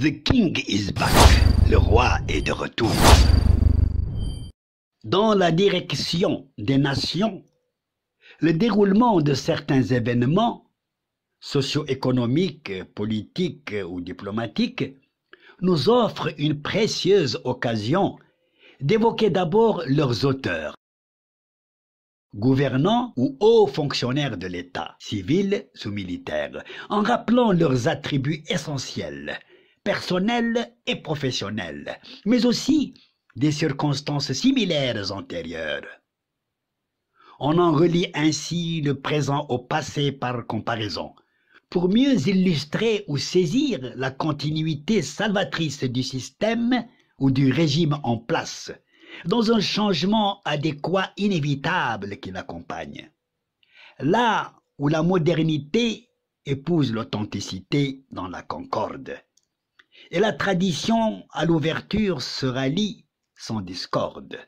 The king is back. Le roi est de retour. Dans la direction des nations, le déroulement de certains événements socio-économiques, politiques ou diplomatiques nous offre une précieuse occasion d'évoquer d'abord leurs auteurs, gouvernants ou hauts fonctionnaires de l'État, civils ou militaires, en rappelant leurs attributs essentiels, personnels et professionnels, mais aussi des circonstances similaires antérieures. On en relie ainsi le présent au passé par comparaison, pour mieux illustrer ou saisir la continuité salvatrice du système ou du régime en place, dans un changement adéquat inévitable qui l'accompagne. Là où la modernité épouse l'authenticité dans la concorde, et la tradition à l'ouverture se rallie sans discorde.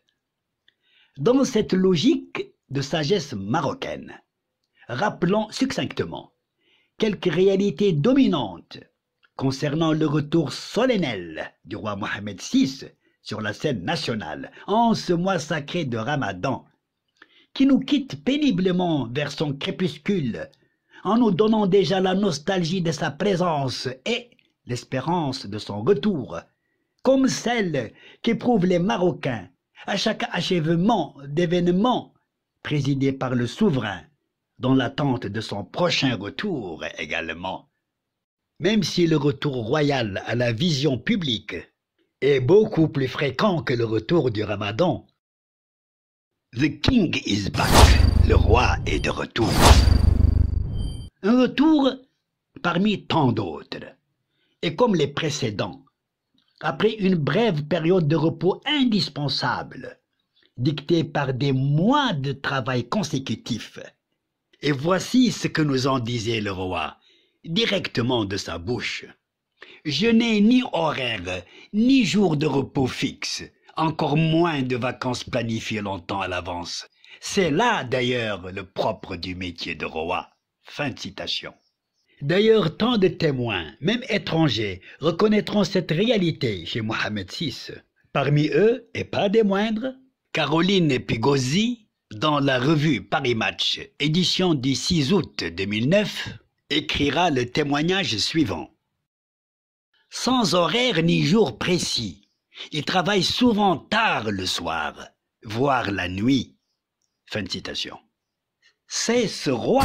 Dans cette logique de sagesse marocaine, rappelons succinctement quelques réalités dominantes concernant le retour solennel du roi Mohamed VI sur la scène nationale en ce mois sacré de Ramadan, qui nous quitte péniblement vers son crépuscule en nous donnant déjà la nostalgie de sa présence et l'espérance de son retour, comme celle qu'éprouvent les Marocains à chaque achèvement d'événements présidés par le souverain dans l'attente de son prochain retour également. Même si le retour royal à la vision publique est beaucoup plus fréquent que le retour du ramadan, The King is back. Le roi est de retour. Un retour parmi tant d'autres. Et comme les précédents, après une brève période de repos indispensable, dictée par des mois de travail consécutifs, et voici ce que nous en disait le roi, directement de sa bouche. Je n'ai ni horaire, ni jour de repos fixe, encore moins de vacances planifiées longtemps à l'avance. C'est là, d'ailleurs, le propre du métier de roi. Fin de citation. D'ailleurs, tant de témoins, même étrangers, reconnaîtront cette réalité chez Mohamed VI. Parmi eux, et pas des moindres, Caroline Pigozzi, dans la revue Paris Match, édition du 6 août 2009, écrira le témoignage suivant. Sans horaire ni jour précis, il travaille souvent tard le soir, voire la nuit. Fin de citation. C'est ce roi,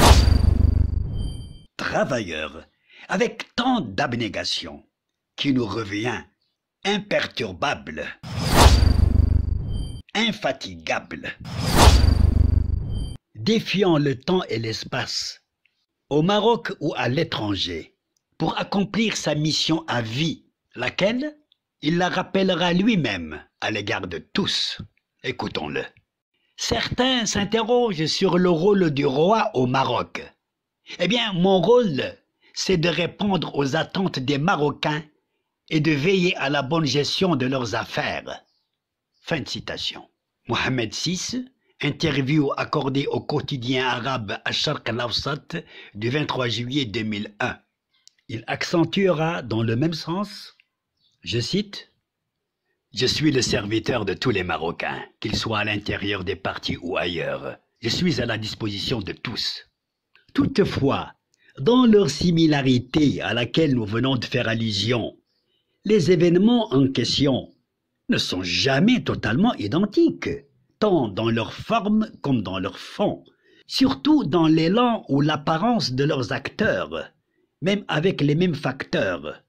travailleur, avec tant d'abnégation, qui nous revient imperturbable, infatigable défiant le temps et l'espace, au Maroc ou à l'étranger, pour accomplir sa mission à vie, laquelle il la rappellera lui-même à l'égard de tous. Écoutons-le. Certains s'interrogent sur le rôle du roi au Maroc. Eh bien, mon rôle, c'est de répondre aux attentes des Marocains et de veiller à la bonne gestion de leurs affaires. Fin citation. Mohamed VI Interview accordée au quotidien arabe Asharq al-Awsat du 23 juillet 2001. Il accentuera dans le même sens, je cite, Je suis le serviteur de tous les Marocains, qu'ils soient à l'intérieur des partis ou ailleurs. Je suis à la disposition de tous. Toutefois, dans leur similarité à laquelle nous venons de faire allusion, les événements en question ne sont jamais totalement identiques tant dans leur forme comme dans leur fond, surtout dans l'élan ou l'apparence de leurs acteurs, même avec les mêmes facteurs.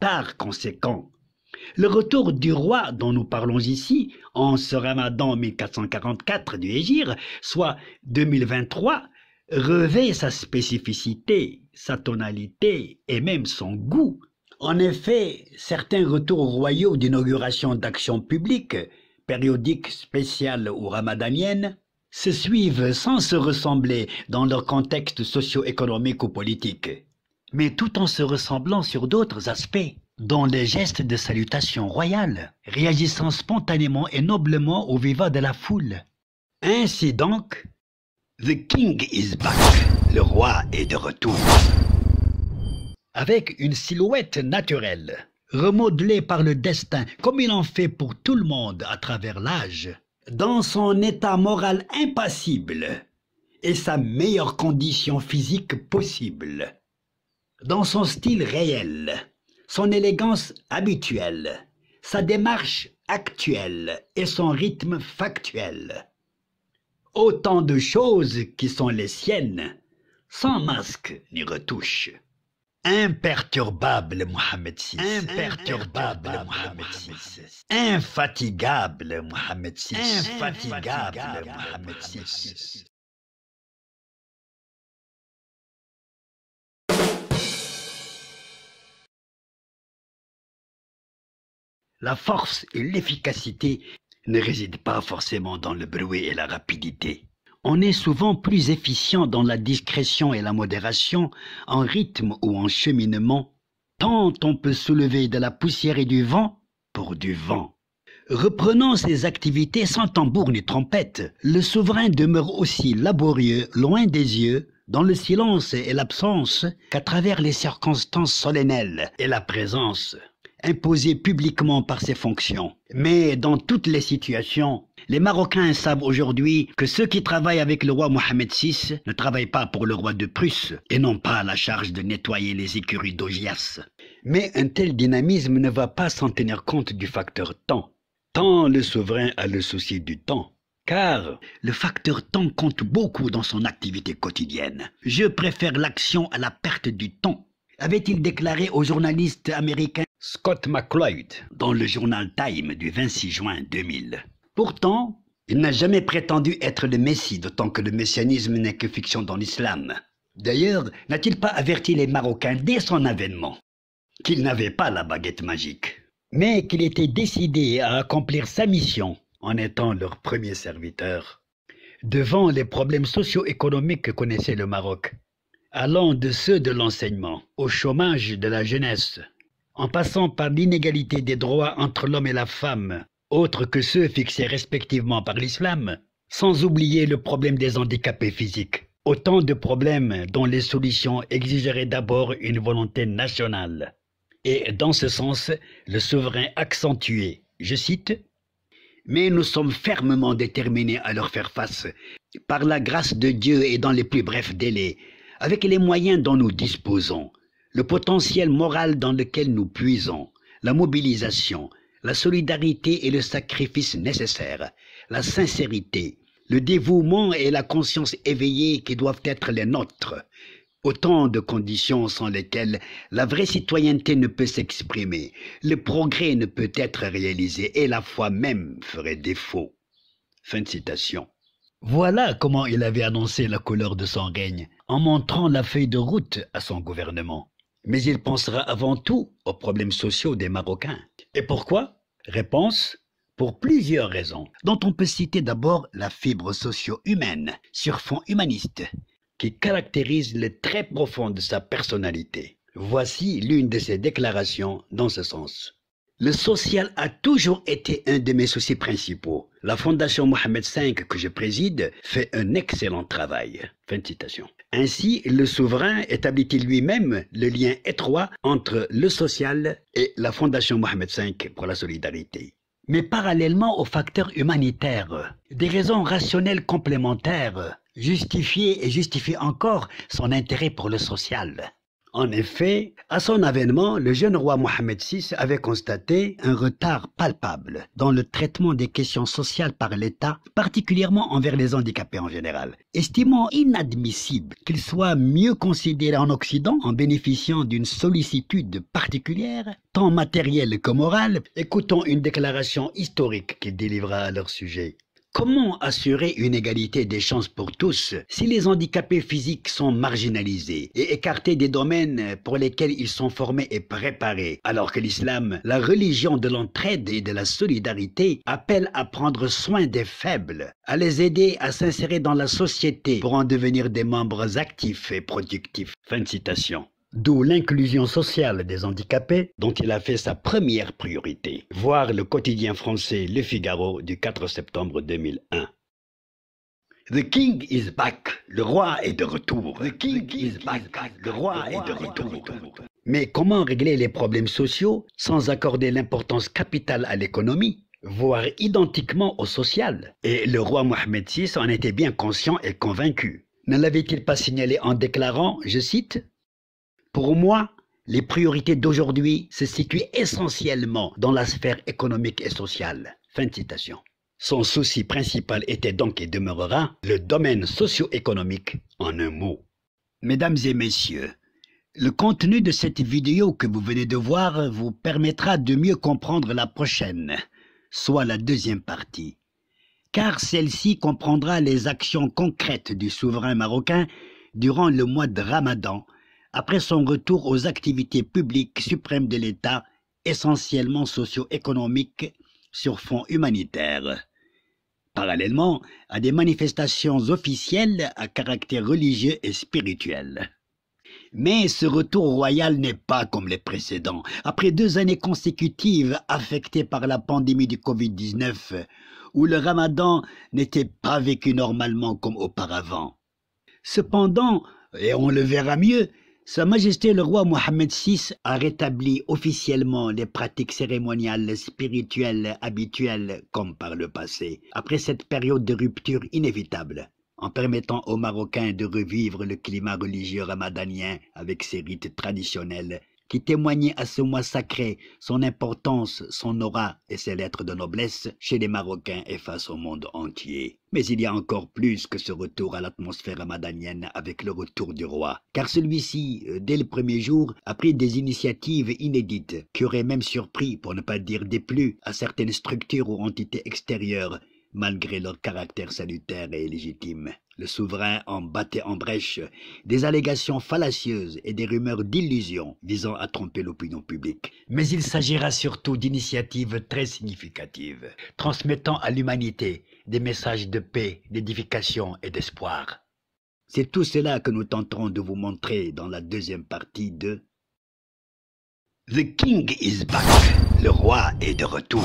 Par conséquent, le retour du roi dont nous parlons ici, en ce ramadan 1444 du Hégire, soit 2023, revêt sa spécificité, sa tonalité et même son goût. En effet, certains retours royaux d'inauguration d'actions publiques périodiques spéciales ou ramadaniennes, se suivent sans se ressembler dans leur contexte socio-économique ou politique, mais tout en se ressemblant sur d'autres aspects, dont les gestes de salutation royale, réagissant spontanément et noblement au vivat de la foule. Ainsi donc, The King is back, le roi est de retour. Avec une silhouette naturelle, remodelé par le destin, comme il en fait pour tout le monde à travers l'âge, dans son état moral impassible et sa meilleure condition physique possible, dans son style réel, son élégance habituelle, sa démarche actuelle et son rythme factuel. Autant de choses qui sont les siennes, sans masque ni retouche. Imperturbable Mohamed VI. Imperturbable Mohamed VI. Infatigable Mohamed VI. Infatigable Mohamed VI. La force et l'efficacité ne résident pas forcément dans le bruit et la rapidité. On est souvent plus efficient dans la discrétion et la modération, en rythme ou en cheminement, tant on peut soulever de la poussière et du vent pour du vent. Reprenant ses activités sans tambour ni trompette, le souverain demeure aussi laborieux, loin des yeux, dans le silence et l'absence, qu'à travers les circonstances solennelles et la présence imposé publiquement par ses fonctions. Mais dans toutes les situations, les Marocains savent aujourd'hui que ceux qui travaillent avec le roi Mohamed VI ne travaillent pas pour le roi de Prusse et n'ont pas la charge de nettoyer les écuries d'Ogias. Mais un tel dynamisme ne va pas sans tenir compte du facteur temps. Tant le souverain a le souci du temps. Car le facteur temps compte beaucoup dans son activité quotidienne. Je préfère l'action à la perte du temps avait-il déclaré au journaliste américain Scott McLeod dans le journal Time du 26 juin 2000. Pourtant, il n'a jamais prétendu être le Messie, d'autant que le messianisme n'est que fiction dans l'islam. D'ailleurs, n'a-t-il pas averti les Marocains dès son avènement qu'il n'avait pas la baguette magique, mais qu'il était décidé à accomplir sa mission en étant leur premier serviteur Devant les problèmes socio-économiques que connaissait le Maroc, allant de ceux de l'enseignement au chômage de la jeunesse, en passant par l'inégalité des droits entre l'homme et la femme, autres que ceux fixés respectivement par l'islam, sans oublier le problème des handicapés physiques. Autant de problèmes dont les solutions exigeraient d'abord une volonté nationale. Et dans ce sens, le souverain accentué, je cite, Mais nous sommes fermement déterminés à leur faire face, par la grâce de Dieu et dans les plus brefs délais, avec les moyens dont nous disposons, le potentiel moral dans lequel nous puisons, la mobilisation, la solidarité et le sacrifice nécessaires, la sincérité, le dévouement et la conscience éveillée qui doivent être les nôtres, autant de conditions sans lesquelles la vraie citoyenneté ne peut s'exprimer, le progrès ne peut être réalisé et la foi même ferait défaut. Fin de citation. Voilà comment il avait annoncé la couleur de son règne, en montrant la feuille de route à son gouvernement. Mais il pensera avant tout aux problèmes sociaux des Marocains. Et pourquoi? Réponse pour plusieurs raisons, dont on peut citer d'abord la fibre socio-humaine, sur fond humaniste, qui caractérise le très profond de sa personnalité. Voici l'une de ses déclarations dans ce sens. Le social a toujours été un de mes soucis principaux. La Fondation Mohamed V que je préside fait un excellent travail. Fin de citation. Ainsi, le souverain établit-il lui-même le lien étroit entre le social et la Fondation Mohamed V pour la solidarité. Mais parallèlement aux facteurs humanitaires, des raisons rationnelles complémentaires justifient et justifient encore son intérêt pour le social. En effet, à son avènement, le jeune roi Mohamed VI avait constaté un retard palpable dans le traitement des questions sociales par l'État, particulièrement envers les handicapés en général, estimant inadmissible qu'il soit mieux considéré en Occident en bénéficiant d'une sollicitude particulière, tant matérielle que morale. Écoutons une déclaration historique qu'il délivra à leur sujet. Comment assurer une égalité des chances pour tous si les handicapés physiques sont marginalisés et écartés des domaines pour lesquels ils sont formés et préparés, alors que l'islam, la religion de l'entraide et de la solidarité, appelle à prendre soin des faibles, à les aider à s'insérer dans la société pour en devenir des membres actifs et productifs? Fin de citation d'où l'inclusion sociale des handicapés dont il a fait sa première priorité. Voir le quotidien français Le Figaro du 4 septembre 2001. The King is back. Le roi est de retour. The King, is, back. Le roi est de retour. Mais comment régler les problèmes sociaux sans accorder l'importance capitale à l'économie, voire identiquement au social? Et le roi Mohamed VI en était bien conscient et convaincu. Ne l'avait-il pas signalé en déclarant, je cite, Pour moi, les priorités d'aujourd'hui se situent essentiellement dans la sphère économique et sociale. Son souci principal était donc et demeurera le domaine socio-économique en un mot. Mesdames et messieurs, le contenu de cette vidéo que vous venez de voir vous permettra de mieux comprendre la prochaine, soit la deuxième partie, car celle-ci comprendra les actions concrètes du souverain marocain durant le mois de Ramadan, après son retour aux activités publiques suprêmes de l'État, essentiellement socio-économiques, sur fond humanitaire. Parallèlement à des manifestations officielles à caractère religieux et spirituel. Mais ce retour royal n'est pas comme les précédents. Après deux années consécutives affectées par la pandémie du Covid-19, où le ramadan n'était pas vécu normalement comme auparavant. Cependant, et on le verra mieux, sa Majesté le roi Mohammed VI a rétabli officiellement les pratiques cérémoniales spirituelles habituelles comme par le passé, après cette période de rupture inévitable en permettant aux Marocains de revivre le climat religieux ramadanien avec ses rites traditionnels qui témoignaient à ce mois sacré son importance, son aura et ses lettres de noblesse chez les Marocains et face au monde entier. Mais il y a encore plus que ce retour à l'atmosphère ramadanienne avec le retour du roi, car celui-ci, euh, dès le premier jour, a pris des initiatives inédites qui auraient même surpris, pour ne pas dire déplu, à certaines structures ou entités extérieures malgré leur caractère salutaire et légitime. Le souverain en battait en brèche des allégations fallacieuses et des rumeurs d'illusions visant à tromper l'opinion publique. Mais il s'agira surtout d'initiatives très significatives, transmettant à l'humanité des messages de paix, d'édification et d'espoir. C'est tout cela que nous tenterons de vous montrer dans la deuxième partie de The King is back. Le roi est de retour.